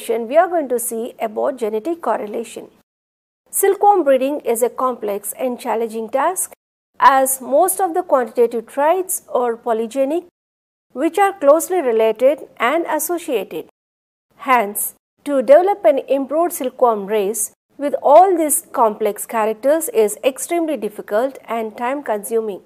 session, we are going to see about genetic correlation. Silkworm breeding is a complex and challenging task as most of the quantitative traits are polygenic which are closely related and associated. Hence, to develop an improved silkworm race with all these complex characters is extremely difficult and time consuming.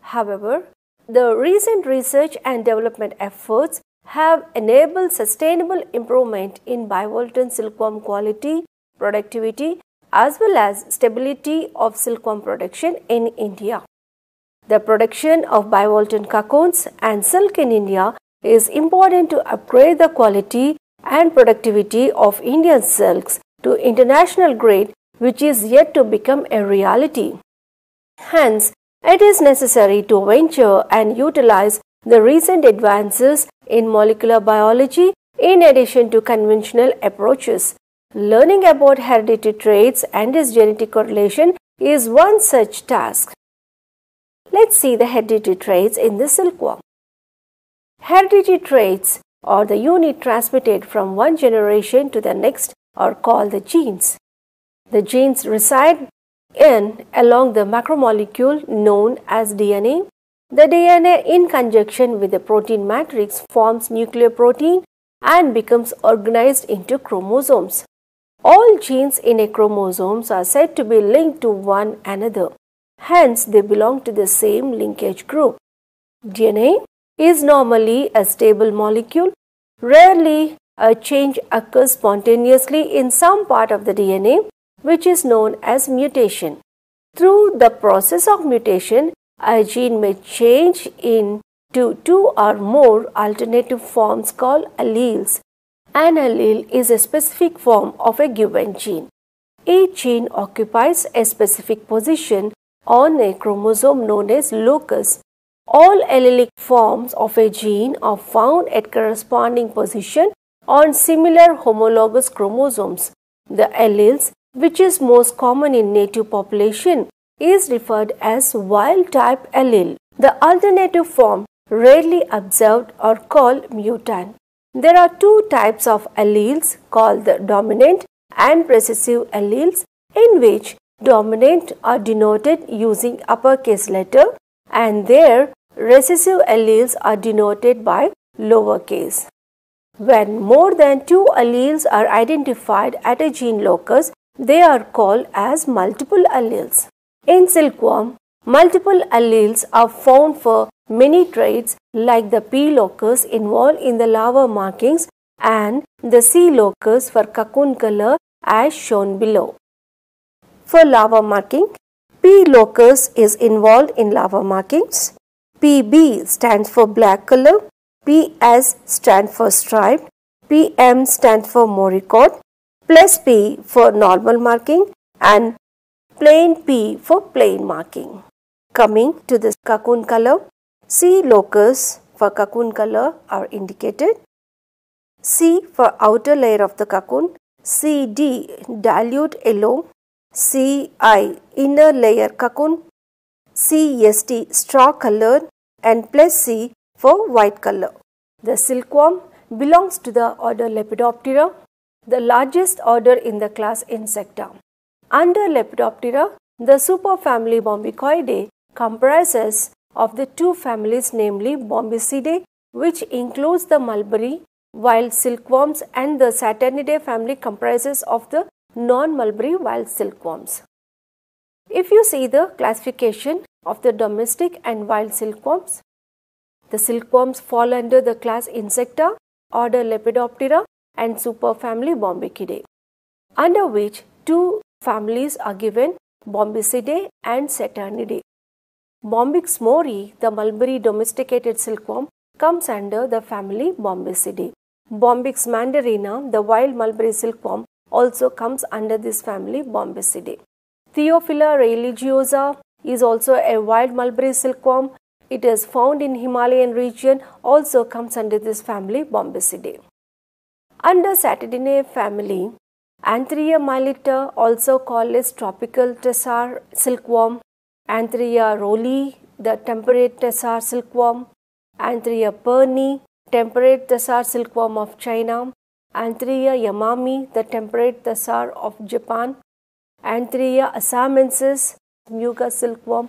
However, the recent research and development efforts have enabled sustainable improvement in bivoltine silkworm quality, productivity as well as stability of silkworm production in India. The production of bivoltine cocoons and silk in India is important to upgrade the quality and productivity of Indian silks to international grade which is yet to become a reality. Hence, it is necessary to venture and utilize the recent advances in molecular biology in addition to conventional approaches. Learning about hereditary traits and its genetic correlation is one such task. Let's see the hereditary traits in the silkworm. Hereditary traits or the unit transmitted from one generation to the next are called the genes. The genes reside in along the macromolecule known as DNA the DNA in conjunction with the protein matrix forms nucleoprotein and becomes organized into chromosomes. All genes in a chromosome are said to be linked to one another. Hence, they belong to the same linkage group. DNA is normally a stable molecule. Rarely, a change occurs spontaneously in some part of the DNA, which is known as mutation. Through the process of mutation, a gene may change into two or more alternative forms called alleles. An allele is a specific form of a given gene. Each gene occupies a specific position on a chromosome known as locus. All allelic forms of a gene are found at corresponding position on similar homologous chromosomes. The alleles, which is most common in native population, is referred as wild type allele. The alternative form rarely observed or called mutant. There are two types of alleles called the dominant and recessive alleles in which dominant are denoted using uppercase letter and their recessive alleles are denoted by lowercase. When more than two alleles are identified at a gene locus, they are called as multiple alleles. In silkworm, multiple alleles are found for many traits like the P locus involved in the larva markings and the C locus for cocoon color as shown below. For larva marking, P locus is involved in larva markings. PB stands for black color, PS stands for striped, PM stands for monochord, plus P for normal marking and plain P for plain marking. Coming to the cocoon color, C locus for cocoon color are indicated. C for outer layer of the cocoon, CD dilute yellow, CI inner layer cocoon, CST straw color and plus C for white color. The silkworm belongs to the order Lepidoptera, the largest order in the class Insecta. Under Lepidoptera, the superfamily Bombycoideae comprises of the two families namely Bombycidae which includes the mulberry wild silkworms and the Saturniidae family comprises of the non-mulberry wild silkworms. If you see the classification of the domestic and wild silkworms, the silkworms fall under the class Insecta, order Lepidoptera and superfamily Bombycidae, under which two families are given Bombycidae and Saturniidae. Bombyx mori, the mulberry domesticated silkworm, comes under the family Bombycidae. Bombyx mandarina, the wild mulberry silkworm, also comes under this family Bombycidae. Theophila religiosa is also a wild mulberry silkworm. It is found in Himalayan region, also comes under this family Bombycidae. Under Saturniidae family, Antheraea mylitta, also called as tropical tasar silkworm, Antheraea roylei, the temperate tasar silkworm, Antheraea pernyi, temperate tasar silkworm of China, Antheraea yamamai, the temperate tassar of Japan, Antheraea assamensis, Muga silkworm,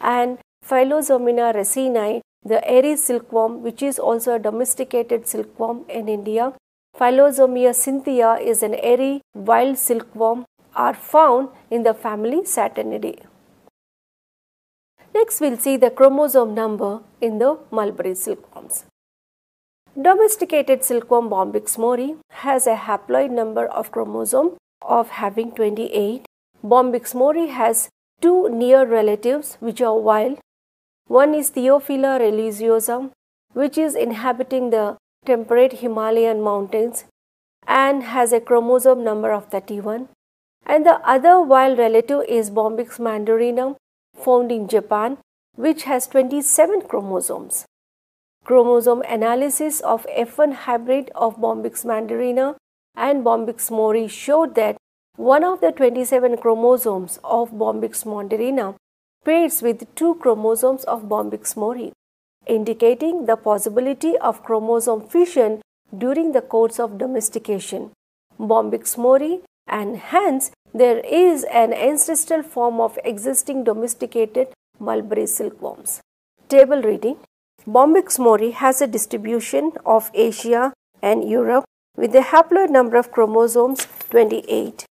and Philosamia ricini, the eri silkworm, which is also a domesticated silkworm in India. Philosamia cynthia is an eri wild silkworm are found in the family Saturniidae. Next, we will see the chromosome number in the mulberry silkworms. Domesticated silkworm Bombyx mori has a haploid number of chromosome of having 28. Bombyx mori has two near relatives which are wild. One is Theophila religiosa which is inhabiting the temperate Himalayan mountains and has a chromosome number of 31 and the other wild relative is Bombyx mandarinum found in Japan which has 27 chromosomes. Chromosome analysis of F1 hybrid of Bombyx mandarina and Bombyx mori showed that one of the 27 chromosomes of Bombyx mandarina pairs with two chromosomes of Bombyx mori, indicating the possibility of chromosome fission during the course of domestication. Bombyx mori and hence there is an ancestral form of existing domesticated mulberry silkworms. Table reading Bombyx mori has a distribution of Asia and Europe with a haploid number of chromosomes 28.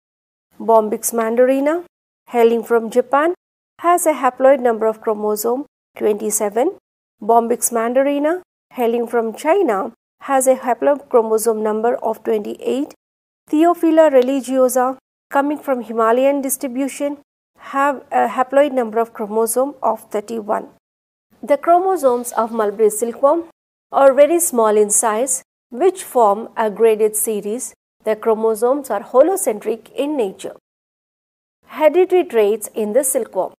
Bombyx mandarina, hailing from Japan, has a haploid number of chromosome 27. Bombyx mandarina, hailing from China, has a haploid chromosome number of 28. Theophila religiosa, coming from Himalayan distribution, have a haploid number of chromosome of 31. The chromosomes of mulberry silkworm are very small in size which form a graded series. The chromosomes are holocentric in nature. Hereditary traits in the silkworm.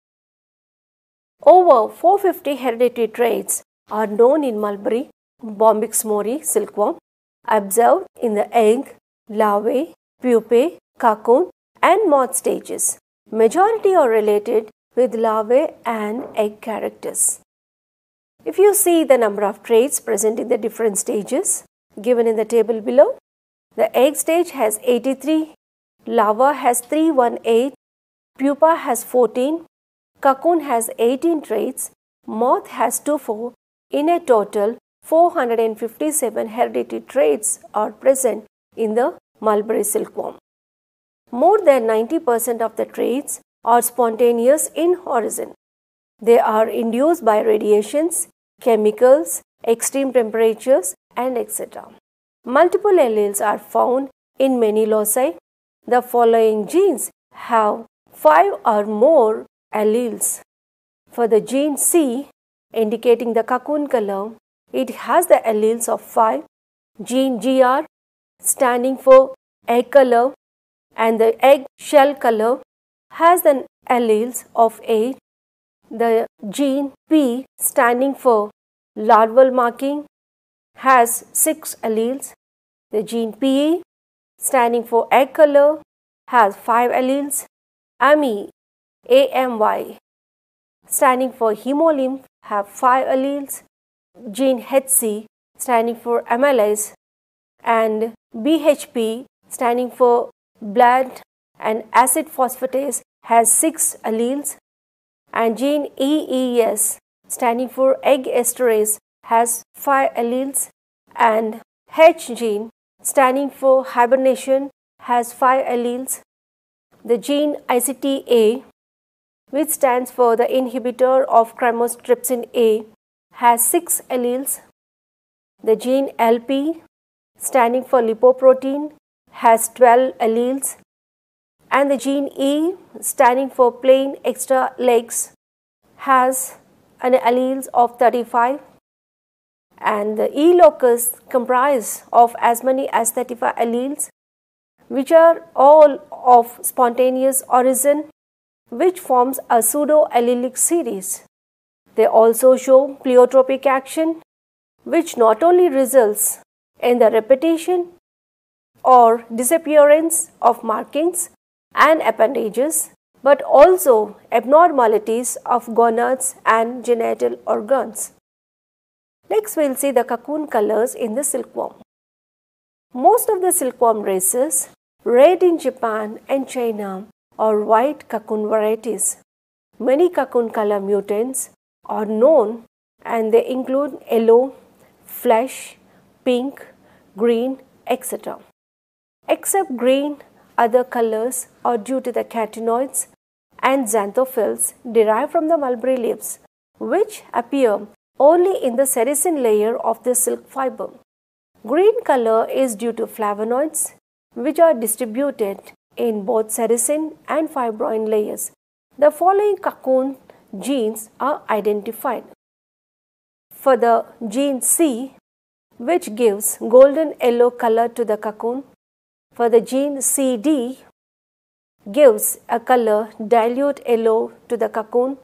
Over 450 hereditary traits are known in mulberry Bombyx mori silkworm observed in the egg, larvae, pupae, cocoon and moth stages. Majority are related with larvae and egg characters. If you see the number of traits present in the different stages given in the table below, the egg stage has 83, larva has 318, pupa has 14, cocoon has 18 traits, moth has 24. In a total, 457 hereditary traits are present in the mulberry silkworm. More than 90% of the traits are spontaneous in origin. They are induced by radiations, chemicals, extreme temperatures, and etc. Multiple alleles are found in many loci. The following genes have five or more alleles. For the gene C, indicating the cocoon color, it has the alleles of 5. Gene GR, standing for egg color, and the egg shell color, has the alleles of 8. The gene P standing for larval marking has 6 alleles. The gene PE standing for egg color has 5 alleles. AMY, AMY standing for hemolymph have 5 alleles. Gene HC standing for amylase and BHP standing for blood and acid phosphatase has 6 alleles and gene EES standing for egg esterase has 5 alleles and H gene standing for hibernation has 5 alleles. The gene ICTA which stands for the inhibitor of chymotrypsin A has 6 alleles. The gene LP standing for lipoprotein has 12 alleles. And the gene E standing for plain extra legs has an alleles of 35 and the E locus comprise of as many as 35 alleles which are all of spontaneous origin which forms a pseudo allelic series. They also show pleiotropic action which not only results in the repetition or disappearance of markings and appendages but also abnormalities of gonads and genital organs. Next we will see the cocoon colors in the silkworm. Most of the silkworm races, red in Japan and China, are white cocoon varieties. Many cocoon color mutants are known and they include yellow, flesh, pink, green, etc. Except green, other colors are due to the carotenoids and xanthophylls derived from the mulberry leaves, which appear only in the sericin layer of the silk fiber. Green color is due to flavonoids, which are distributed in both sericin and fibroin layers. The following cocoon genes are identified. For the gene C, which gives golden yellow color to the cocoon, for the gene CD, gives a color dilute yellow to the cocoon,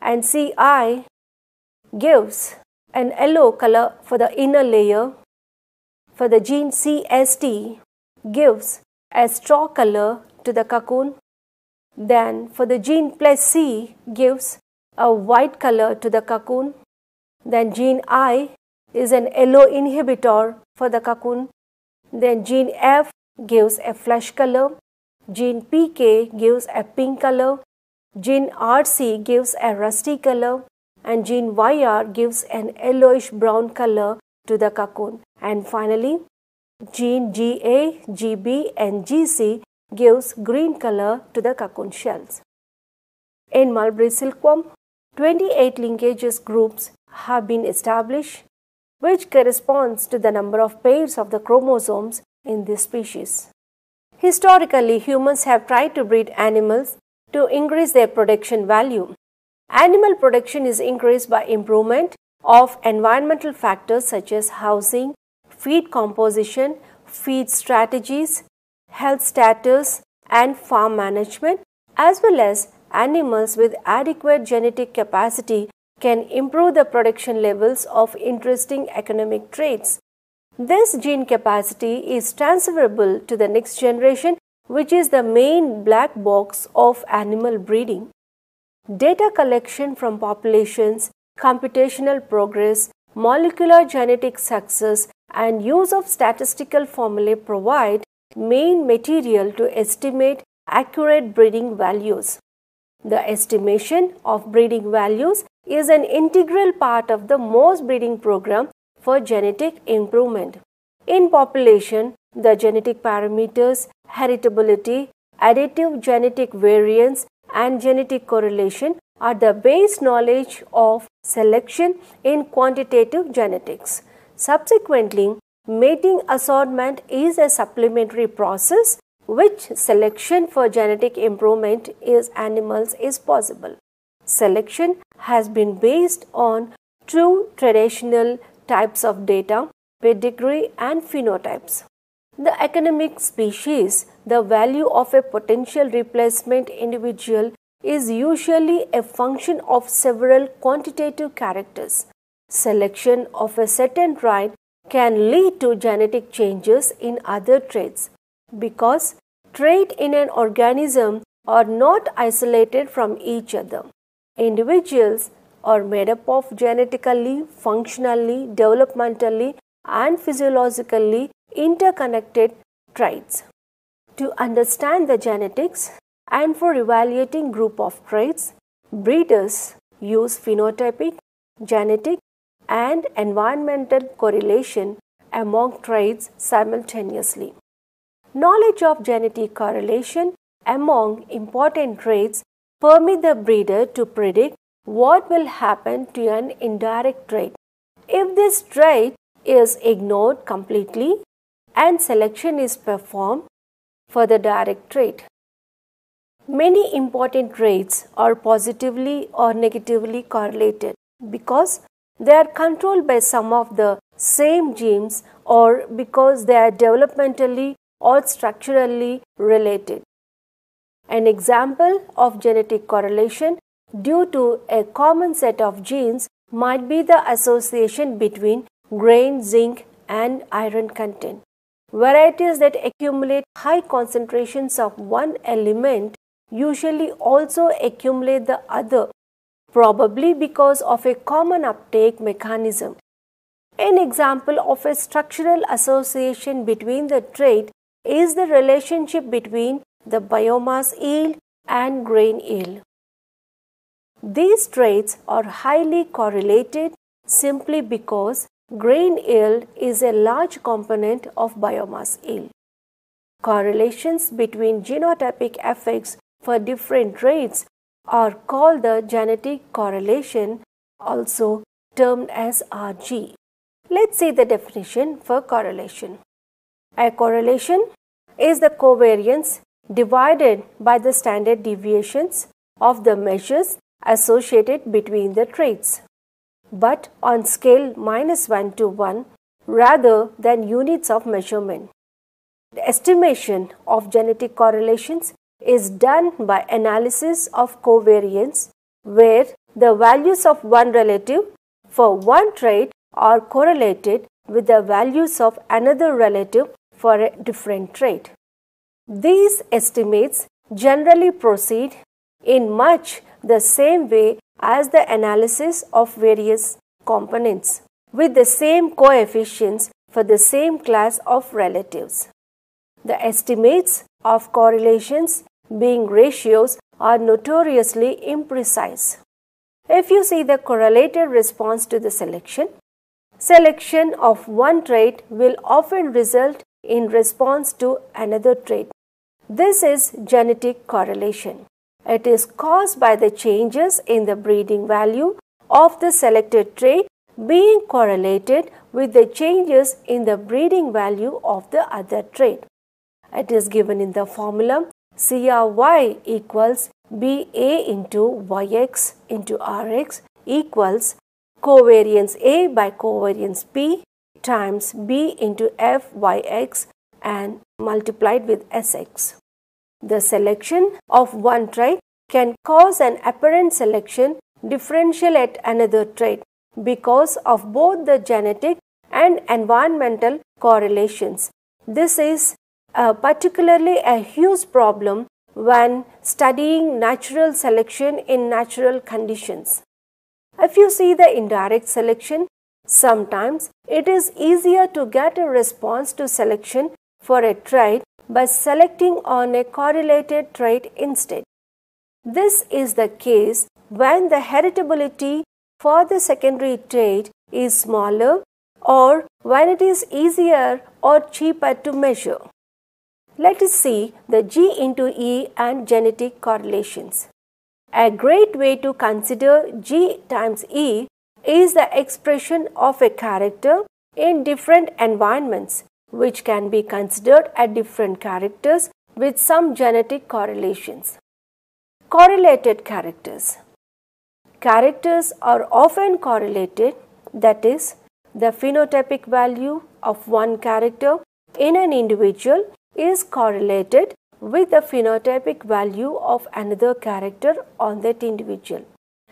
and CI gives an yellow color for the inner layer. For the gene CST, gives a straw color to the cocoon. Then for the gene plus C gives a white color to the cocoon. Then gene I is an yellow inhibitor for the cocoon. Then gene F gives a flesh color. Gene PK gives a pink color. Gene RC gives a rusty color and gene YR gives an yellowish brown color to the cocoon. And finally, Gene GA, GB and GC gives green color to the cocoon shells. In mulberry silkworm, 28 linkages groups have been established which corresponds to the number of pairs of the chromosomes in this species. Historically, humans have tried to breed animals to increase their production value. Animal production is increased by improvement of environmental factors such as housing, feed composition, feed strategies, health status, and farm management, as well as animals with adequate genetic capacity can improve the production levels of interesting economic traits. This gene capacity is transferable to the next generation, which is the main black box of animal breeding. Data collection from populations, computational progress, molecular genetic success, and use of statistical formulae provide main material to estimate accurate breeding values. The estimation of breeding values is an integral part of the Mohs breeding program for genetic improvement. In population, the genetic parameters, heritability, additive genetic variance, and genetic correlation are the base knowledge of selection in quantitative genetics. Subsequently, mating assortment is a supplementary process which selection for genetic improvement is animals is possible. Selection has been based on two traditional types of data, pedigree and phenotypes. The economic species, the value of a potential replacement individual is usually a function of several quantitative characters. Selection of a certain trait can lead to genetic changes in other traits because traits in an organism are not isolated from each other. Individuals are made up of genetically, functionally, developmentally, and physiologically interconnected traits. To understand the genetics and for evaluating group of traits, breeders use phenotypic, genetic, and environmental correlation among traits simultaneously. Knowledge of genetic correlation among important traits permit the breeder to predict what will happen to an indirect trait. If this trait is ignored completely and selection is performed for the direct trait. Many important traits are positively or negatively correlated because they are controlled by some of the same genes or because they are developmentally or structurally related. An example of genetic correlation due to a common set of genes might be the association between grain, zinc, and iron content. Varieties that accumulate high concentrations of one element usually also accumulate the other probably because of a common uptake mechanism. An example of a structural association between the trait is the relationship between the biomass yield and grain yield. These traits are highly correlated simply because grain yield is a large component of biomass yield. Correlations between genotypic effects for different traits are called the genetic correlation, also termed as RG. Let's see the definition for correlation. A correlation is the covariance divided by the standard deviations of the measures associated between the traits, but on scale minus 1 to 1 rather than units of measurement. The estimation of genetic correlations is done by analysis of covariance where the values of one relative for one trait are correlated with the values of another relative for a different trait. These estimates generally proceed in much the same way as the analysis of various components with the same coefficients for the same class of relatives. The estimates of correlations being ratios are notoriously imprecise. If you see the correlated response to the selection, selection of one trait will often result in response to another trait. This is genetic correlation. It is caused by the changes in the breeding value of the selected trait being correlated with the changes in the breeding value of the other trait. It is given in the formula CRY equals BA into YX into RX equals covariance A by covariance P times B into FYX and multiplied with SX. The selection of one trait can cause an apparent selection differential at another trait because of both the genetic and environmental correlations. This is uh, particularly a huge problem when studying natural selection in natural conditions. If you see the indirect selection, sometimes it is easier to get a response to selection for a trait by selecting on a correlated trait instead. This is the case when the heritability for the secondary trait is smaller or when it is easier or cheaper to measure. Let us see the G into E and genetic correlations. A great way to consider G times E is the expression of a character in different environments which can be considered as different characters with some genetic correlations. Correlated characters. Characters are often correlated, that is, the phenotypic value of one character in an individual is correlated with the phenotypic value of another character on that individual.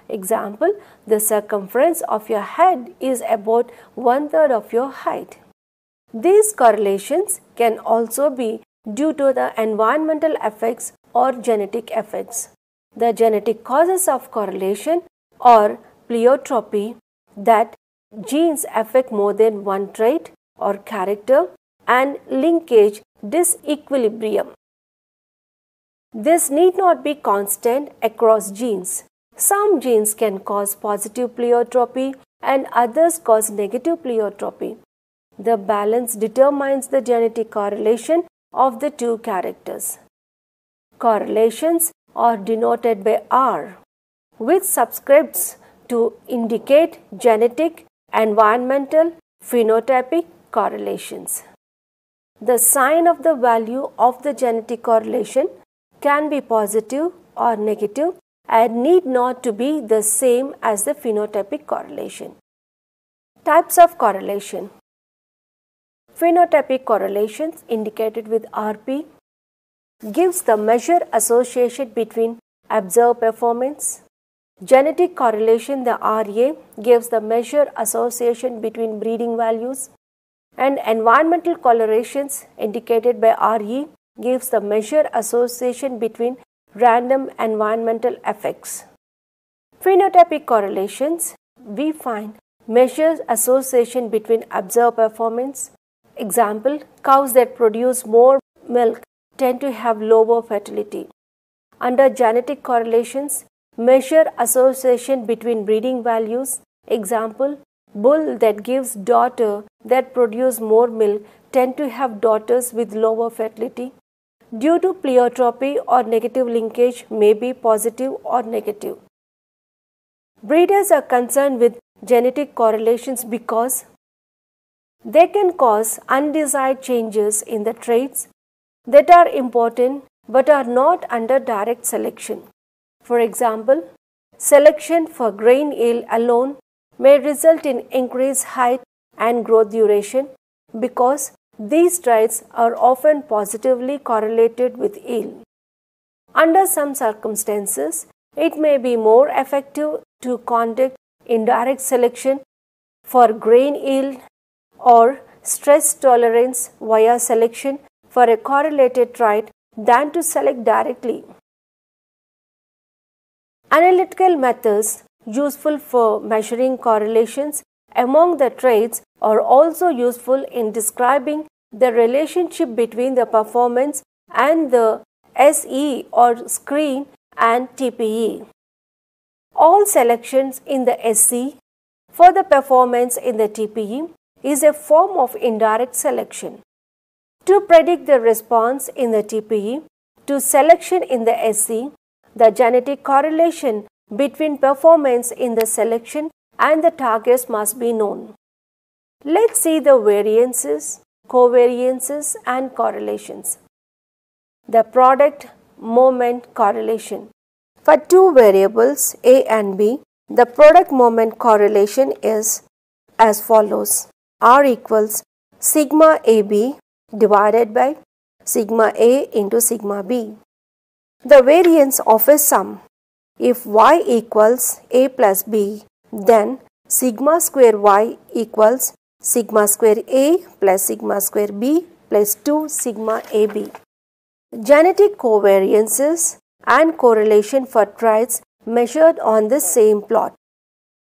Example, the circumference of your head is about one third of your height. These correlations can also be due to the environmental effects or genetic effects. The genetic causes of correlation or pleiotropy that genes affect more than one trait or character and linkage disequilibrium. This need not be constant across genes. Some genes can cause positive pleiotropy and others cause negative pleiotropy. The balance determines the genetic correlation of the two characters. Correlations are denoted by R, which subscripts to indicate genetic, environmental, phenotypic correlations. The sign of the value of the genetic correlation can be positive or negative and need not to be the same as the phenotypic correlation. Types of correlation Phenotypic correlations indicated with RP gives the measure association between observed performance. Genetic correlation the RA gives the measure association between breeding values and environmental correlations indicated by RE gives the measure association between random environmental effects. Phenotypic correlations we find measures association between observed performance. Example, cows that produce more milk tend to have lower fertility. Under genetic correlations, measure association between breeding values. Example, bull that gives daughter that produce more milk tend to have daughters with lower fertility. Due to pleiotropy or negative linkage may be positive or negative. Breeders are concerned with genetic correlations because they can cause undesired changes in the traits that are important but are not under direct selection. For example, selection for grain yield alone may result in increased height and growth duration because these traits are often positively correlated with yield. Under some circumstances, it may be more effective to conduct indirect selection for grain yield or stress tolerance via selection for a correlated trait than to select directly. Analytical methods useful for measuring correlations among the traits are also useful in describing the relationship between the performance and the SE or screen and TPE. All selections in the SE for the performance in the TPE is a form of indirect selection. To predict the response in the TPE to selection in the SE, the genetic correlation between performance in the selection and the targets must be known. Let's see the variances, covariances and correlations. The product moment correlation. For two variables A and B, the product moment correlation is as follows. R equals sigma AB divided by sigma A into sigma B. The variance of a sum. If y equals A plus B, then sigma square y equals sigma square A plus sigma square B plus 2 sigma AB. Genetic covariances and correlation for traits measured on the same plot.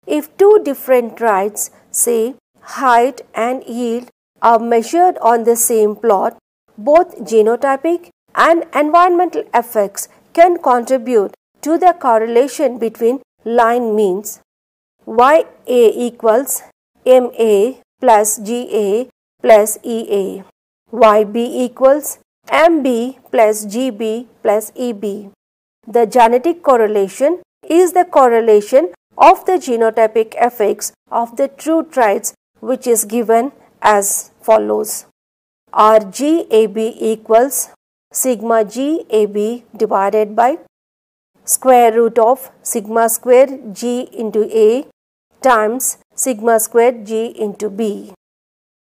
If two different traits, say height and yield, are measured on the same plot, both genotypic and environmental effects can contribute to the correlation between line means. YA equals MA plus GA plus EA. YB equals MB plus GB plus EB. The genetic correlation is the correlation of the genotypic effects of the true traits which is given as follows. RGAB equals sigma GAB divided by square root of sigma square G into A times sigma square G into B.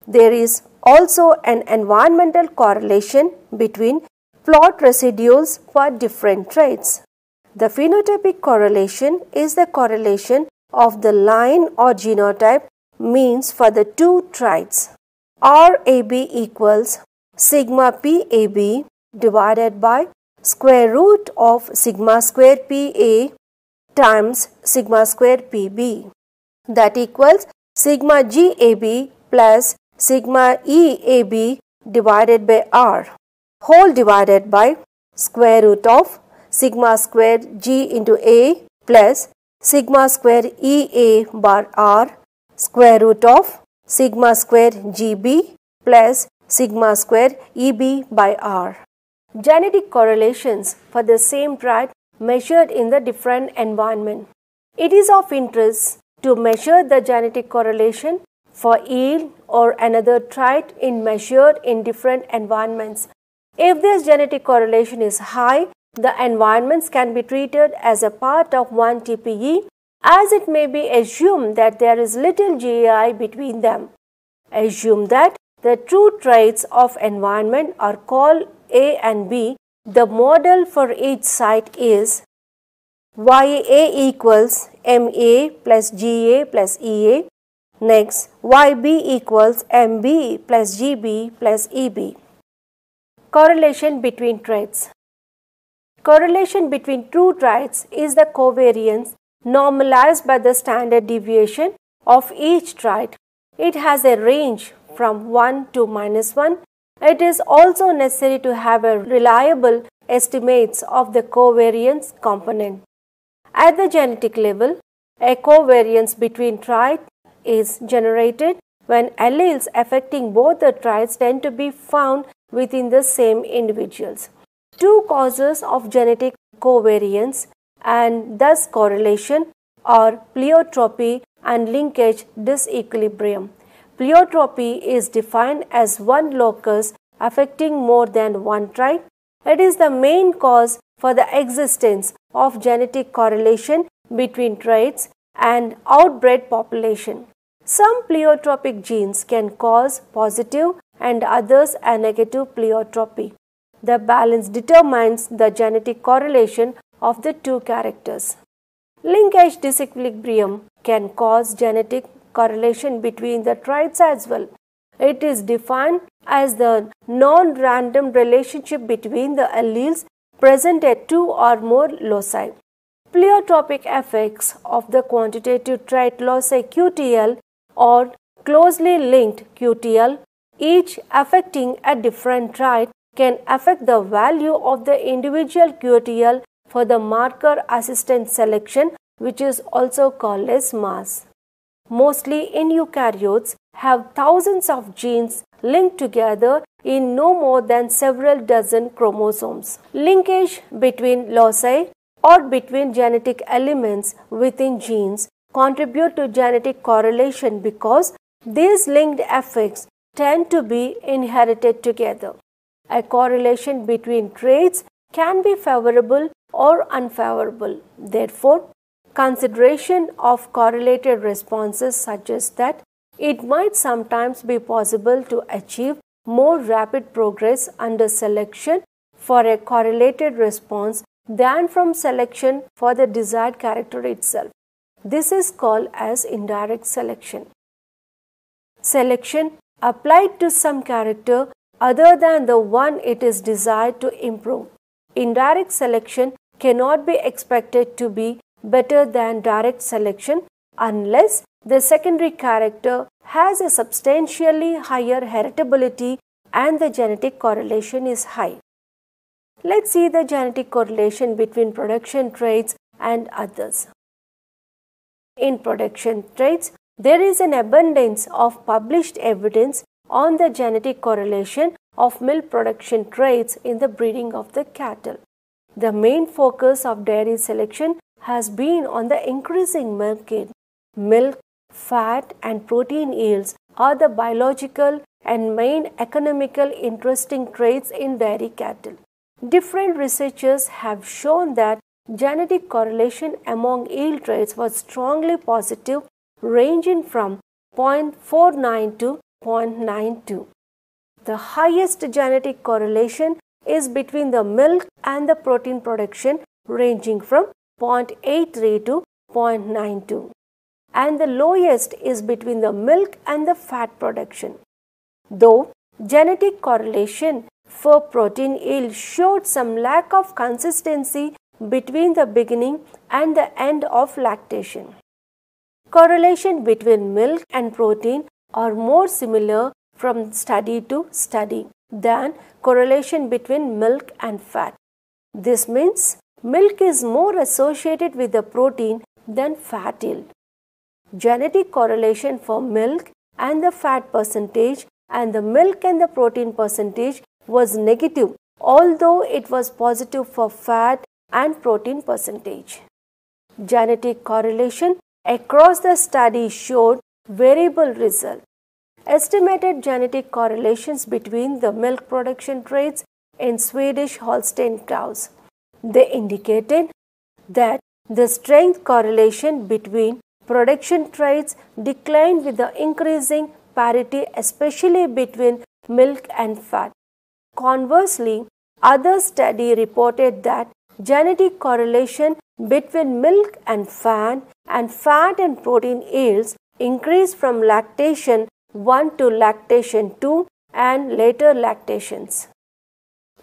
There is also an environmental correlation between plot residuals for different traits. The phenotypic correlation is the correlation of the line or genotype means for the two traits. RAB equals sigma PAB divided by square root of sigma square PA times sigma square PB that equals sigma GAB plus sigma EAB divided by R whole divided by square root of sigma square g into a plus sigma square ea bar r square root of sigma square gb plus sigma square eb by r. Genetic correlations for the same trait measured in the different environment. It is of interest to measure the genetic correlation for yield or another trait in measured in different environments if this genetic correlation is high, the environments can be treated as a part of one TPE as it may be assumed that there is little GAI between them. Assume that the true traits of environment are called A and B. The model for each site is YA equals MA plus GA plus EA. Next, YB equals MB plus GB plus EB. Correlation between traits. Correlation between two traits is the covariance normalized by the standard deviation of each trait. It has a range from 1 to minus 1. It is also necessary to have a reliable estimates of the covariance component. At the genetic level, a covariance between traits is generated when alleles affecting both the traits tend to be found within the same individuals. Two causes of genetic covariance and thus correlation are pleiotropy and linkage disequilibrium. Pleiotropy is defined as one locus affecting more than one trait. It is the main cause for the existence of genetic correlation between traits and outbred population. Some pleiotropic genes can cause positive and others a negative pleiotropy. The balance determines the genetic correlation of the two characters. Linkage disequilibrium can cause genetic correlation between the traits as well. It is defined as the non-random relationship between the alleles present at two or more loci. Pleiotropic effects of the quantitative trait loci QTL or closely linked QTL, each affecting a different trait, can affect the value of the individual QTL for the marker assisted selection which is also called as MAS. Mostly in eukaryotes have thousands of genes linked together in no more than several dozen chromosomes. Linkage between loci or between genetic elements within genes contribute to genetic correlation because these linked effects tend to be inherited together. A correlation between traits can be favorable or unfavorable. Therefore, consideration of correlated responses suggests that it might sometimes be possible to achieve more rapid progress under selection for a correlated response than from selection for the desired character itself. This is called as indirect selection. Selection applied to some character other than the one it is desired to improve. Indirect selection cannot be expected to be better than direct selection unless the secondary character has a substantially higher heritability and the genetic correlation is high. Let's see the genetic correlation between production traits and others. In production traits, there is an abundance of published evidence on the genetic correlation of milk production traits in the breeding of the cattle. The main focus of dairy selection has been on the increasing milk yield. Milk, fat, and protein yields are the biological and main economical interesting traits in dairy cattle. Different researchers have shown that genetic correlation among yield traits was strongly positive, ranging from 0.49 to 0.92. The highest genetic correlation is between the milk and the protein production, ranging from 0.83 to 0.92. And the lowest is between the milk and the fat production. Though genetic correlation for protein yield showed some lack of consistency between the beginning and the end of lactation. Correlation between milk and protein are more similar from study to study than correlation between milk and fat. This means milk is more associated with the protein than fat yield. Genetic correlation for milk and the fat percentage and the milk and the protein percentage was negative although it was positive for fat and protein percentage. Genetic correlation across the study showed variable result. Estimated genetic correlations between the milk production traits in Swedish Holstein cows. They indicated that the strength correlation between production traits declined with the increasing parity especially between milk and fat. Conversely, other study reported that genetic correlation between milk and fat and fat and protein yields increased from lactation 1 to lactation 2 and later lactations.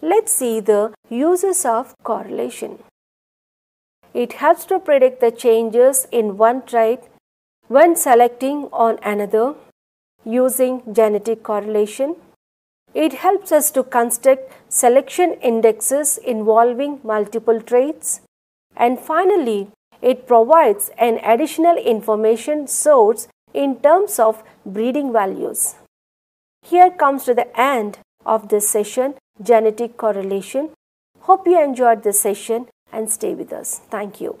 Let's see the uses of correlation. It helps to predict the changes in one trait when selecting on another using genetic correlation. It helps us to construct selection indexes involving multiple traits. And finally, it provides an additional information source in terms of breeding values. Here comes to the end of this session, genetic correlation. Hope you enjoyed this session and stay with us. Thank you.